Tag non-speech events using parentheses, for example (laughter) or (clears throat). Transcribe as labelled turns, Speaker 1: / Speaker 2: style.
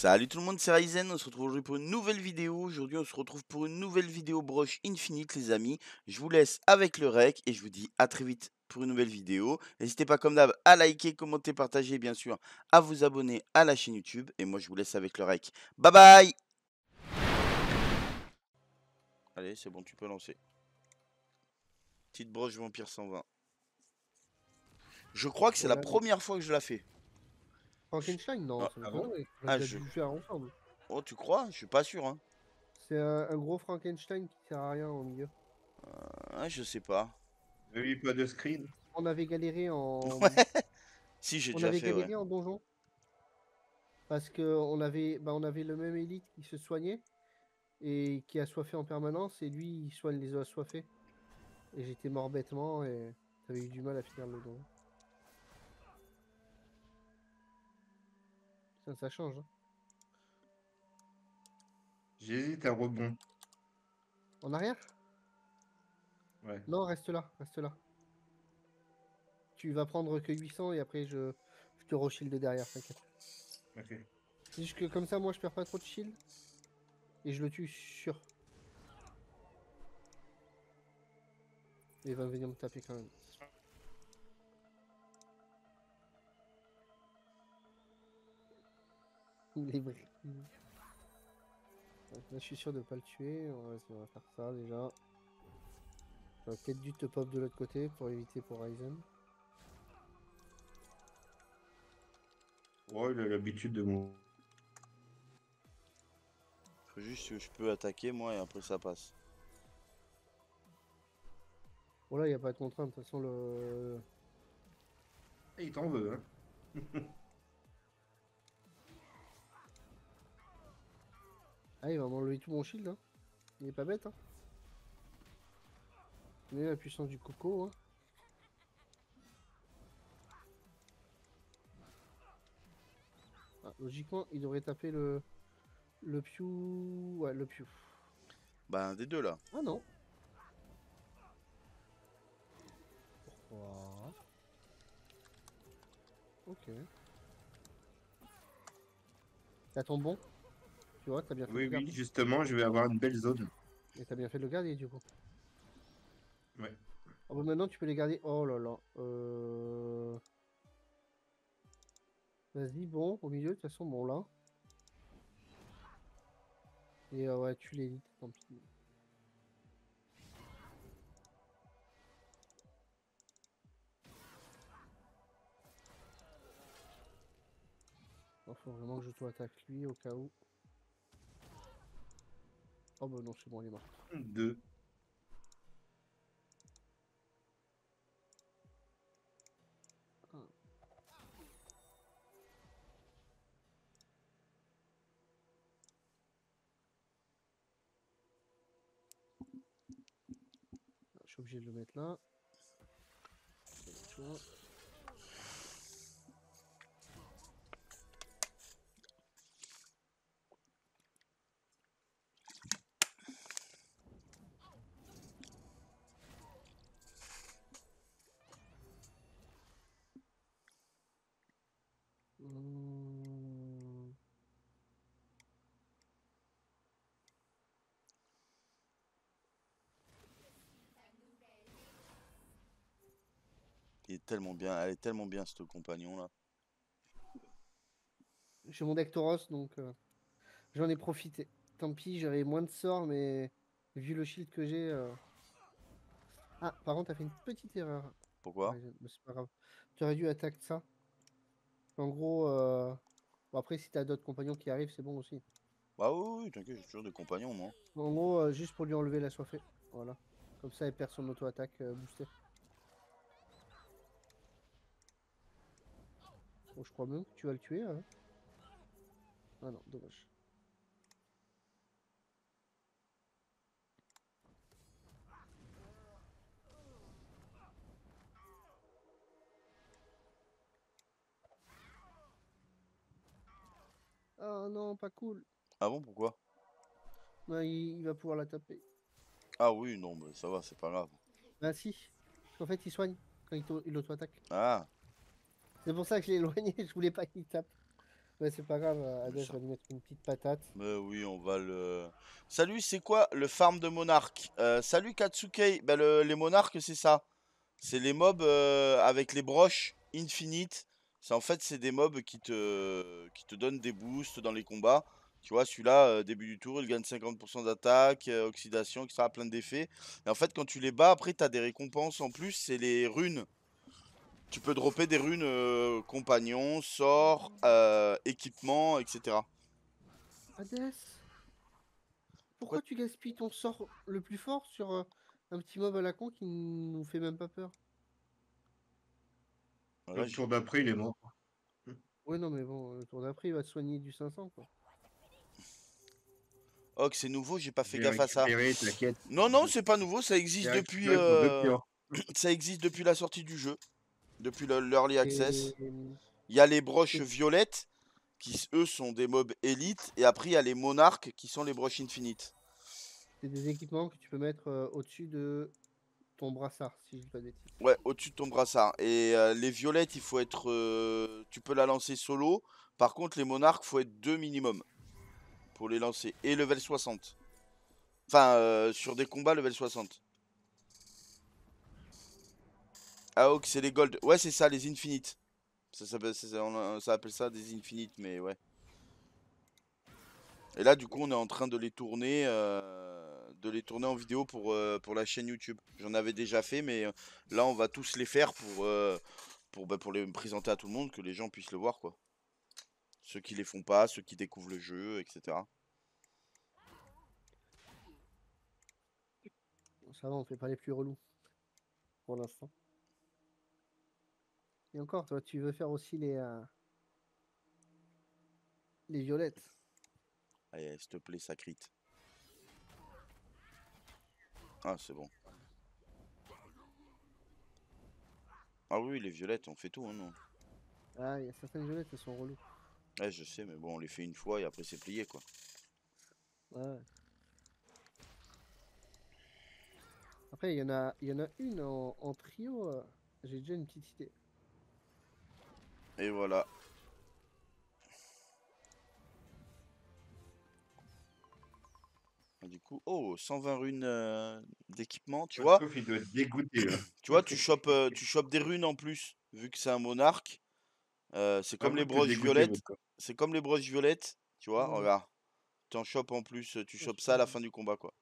Speaker 1: Salut tout le monde, c'est Ryzen, on se retrouve aujourd'hui pour une nouvelle vidéo. Aujourd'hui on se retrouve pour une nouvelle vidéo broche infinite les amis. Je vous laisse avec le rec et je vous dis à très vite pour une nouvelle vidéo. N'hésitez pas comme d'hab à liker, commenter, partager et bien sûr à vous abonner à la chaîne YouTube. Et moi je vous laisse avec le rec. Bye bye Allez c'est bon tu peux lancer. Petite broche vampire 120. Je crois que c'est la première fois que je la fais.
Speaker 2: Frankenstein, non,
Speaker 1: Ah,
Speaker 2: c'est
Speaker 1: ah
Speaker 2: pas
Speaker 1: bon.
Speaker 2: On
Speaker 1: Ah,
Speaker 2: a
Speaker 1: je-
Speaker 2: dû le faire ensemble.
Speaker 1: Oh tu crois? Je suis pas sûr hein.
Speaker 2: C'est un, un gros Frankenstein qui sert à rien au milieu.
Speaker 1: Ah, je sais pas.
Speaker 3: Avez pas de screen
Speaker 2: On avait galéré en. (laughs)
Speaker 1: Si j'ai
Speaker 2: on
Speaker 1: déjà
Speaker 2: avait
Speaker 1: fait ouais.
Speaker 2: galéré en donjon. Parce que on avait, bah, on avait le même élite qui se soignait et qui assoiffait en permanence et lui il soigne les assoiffés. Et j'étais mort bêtement et j'avais eu du mal à finir le donjon. Ça, ça change. hein.
Speaker 3: J'hésite à rebond.
Speaker 2: En arrière?
Speaker 3: Ouais.
Speaker 2: Non, reste là, reste là. Tu vas prendre que 800 et après je, je te re-shield derrière, t'inquiète.
Speaker 3: Ok.
Speaker 2: C'est juste que comme ça, moi je perds pas trop de shield. Et je le tue sûr. Et il va venir me taper quand même. (laughs) Il est vrai. Donc Là, je suis sûr de pas le tuer. On va, on va faire ça déjà. J'aurais peut-être dû te pop de l'autre côté pour éviter pour Ryzen.
Speaker 3: Oh, il a l'habitude de mon.
Speaker 1: Faut juste que je peux attaquer moi et après ça passe.
Speaker 2: Bon là, il n'y a pas de contrainte. De toute façon, le...
Speaker 3: Eh, il t'en veut, hein. (laughs)
Speaker 2: Ah, il va m'enlever tout mon shield. Hein. Il est pas bête. Hein. Mais la puissance du coco. Hein. Ah, logiquement, il devrait taper le. Le Pew. Ouais, le Pew.
Speaker 1: Bah un des deux là.
Speaker 2: Ah non. Pourquoi? Ok. T'as ton bon? Tu vois, t'as bien fait
Speaker 3: Oui,
Speaker 2: de le
Speaker 3: oui, justement, je vais avoir une belle zone.
Speaker 2: Et t'as bien fait de le garder du coup.
Speaker 3: Ouais.
Speaker 2: Oh bah maintenant tu peux les garder. Oh là là. Euh... Vas-y, bon, au milieu, de toute façon, bon là. Et euh, ouais, tu l'élite, tant pis. Il faut vraiment que je attaque lui au cas où. Oh bah non, c'est bon, il est mort.
Speaker 3: Deux.
Speaker 2: Je suis obligé de le mettre là.
Speaker 1: Il est tellement bien, elle est tellement bien ce compagnon là.
Speaker 2: J'ai mon deck Tauros donc euh, j'en ai profité. Tant pis, j'avais moins de sorts, mais vu le shield que j'ai. euh, Ah, par contre, t'as fait une petite erreur.
Speaker 1: Pourquoi
Speaker 2: Ouais, c'est pas grave. Tu aurais dû attaquer ça. En gros, euh, bon, après, si t'as d'autres compagnons qui arrivent, c'est bon aussi.
Speaker 1: Bah oui, oui, t'inquiète, j'ai toujours des compagnons moi.
Speaker 2: En gros, juste pour lui enlever la soifée. Voilà. Comme ça, elle perd son auto-attaque boostée. Bon, je crois même que tu vas le tuer. hein. Ah non, dommage. Ah non, pas cool.
Speaker 1: Ah bon, pourquoi?
Speaker 2: Ouais, il, il va pouvoir la taper.
Speaker 1: Ah oui, non, mais ça va, c'est pas grave.
Speaker 2: Bah si. En fait, il soigne quand il t'au- il auto-attaque.
Speaker 1: Ah,
Speaker 2: C'est pour ça que je l'ai éloigné, (laughs) je voulais pas qu'il tape. Ouais, c'est pas grave, euh, Hades
Speaker 1: ça-
Speaker 2: va lui mettre une petite patate.
Speaker 1: Mais oui, on va le. Salut, c'est quoi le farm de monarque Euh, Salut Katsuke. Bah, le- les monarques, c'est ça. C'est les mobs euh, avec les broches infinite. C'est en fait, c'est des mobs qui te qui te donnent des boosts dans les combats. Tu vois, celui-là, euh, début du tour, il gagne 50% d'attaque, oxydation, etc. Plein d'effets. Et en fait, quand tu les bats, après, tu as des récompenses en plus. C'est les runes. Tu peux dropper des runes euh, compagnons, sorts, euh, équipements, etc.
Speaker 2: Hades Pourquoi tu gaspilles ton sort le plus fort sur euh, un petit mob à la con qui nous fait même pas peur?
Speaker 1: Voilà,
Speaker 3: Le
Speaker 1: j'ai-
Speaker 3: tour d'après, il est mort.
Speaker 2: Ouais, non, mais bon, le tour d'après, il va te soigner du 500, quoi.
Speaker 1: Oh, que c'est nouveau, j'ai pas fait gaffe à ça. Non, non, c'est pas nouveau, ça existe depuis, euh, (clears throat) ça existe depuis la sortie du jeu, depuis le- l'early access. Il y a les broches
Speaker 2: et-
Speaker 1: violettes, qui eux sont des mobs élites, et après il y a les monarques, qui sont les broches infinites.
Speaker 2: C'est des équipements que tu peux mettre euh, au-dessus de ton brassard, si je dis pas de.
Speaker 1: Ouais, au-dessus de ton brassard. Et euh, les violettes, il faut être, euh, tu peux la lancer solo. Par contre, les monarques, faut être deux minimum pour les lancer. Et level 60. Enfin, sur des combats level 60. Ah ok, c'est les gold. Ouais, c'est ça, les infinites. Ça ça, on appelle ça des infinites, mais ouais. Et là, du coup, on est en train de les tourner, euh, de les tourner en vidéo pour, euh, pour la chaîne YouTube. J'en avais déjà fait, mais euh, là, on va tous les faire pour, pour, bah, pour les présenter à tout le monde, que les gens puissent le voir, quoi. Ceux qui les font pas, ceux qui découvrent le jeu, etc.
Speaker 2: Ça va, on fait pas les plus relous. Pour l'instant. Et encore, toi, tu veux faire aussi les. euh, les violettes.
Speaker 1: Allez, s'il te plaît, ça crit. Ah, c'est bon. Ah oui, les violettes, on fait tout, hein, non
Speaker 2: Ah, il y a certaines violettes, elles sont reloues.
Speaker 1: Ouais, je sais, mais bon, on les fait une fois et après c'est plié, quoi.
Speaker 2: Ouais. Après, il y en a, il y en a une en, en trio. euh, J'ai déjà une petite idée.
Speaker 1: Et voilà. Ah, Du coup, oh, 120 runes euh, d'équipement, tu vois
Speaker 3: Sauf, il doit être dégoûté, là. (laughs)
Speaker 1: Tu vois, tu chopes, euh, tu chopes des runes en plus, vu que c'est un monarque. Euh, c'est comme les broches violettes. C'est comme les broches violettes, tu vois,
Speaker 2: Ouais.
Speaker 1: regarde. Tu en chopes en plus, tu chopes ça à la fin du combat, quoi.